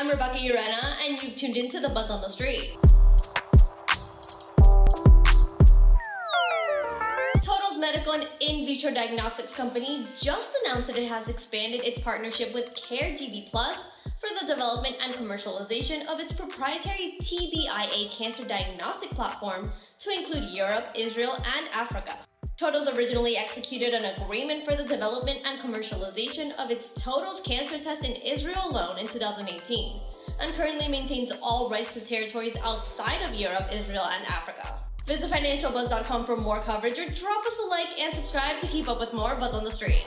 I'm Rebecca Urena, and you've tuned into the Buzz on the Street. Todos medical and in vitro diagnostics company just announced that it has expanded its partnership with CareGB Plus for the development and commercialization of its proprietary TBIA cancer diagnostic platform to include Europe, Israel, and Africa. Todos originally executed an agreement for the development and commercialization of its Todos cancer test in Israel alone in 2018, and currently maintains all rights to territories outside of Europe, Israel, and Africa. Visit financialbuzz.com for more coverage or drop us a like and subscribe to keep up with more Buzz on the Street.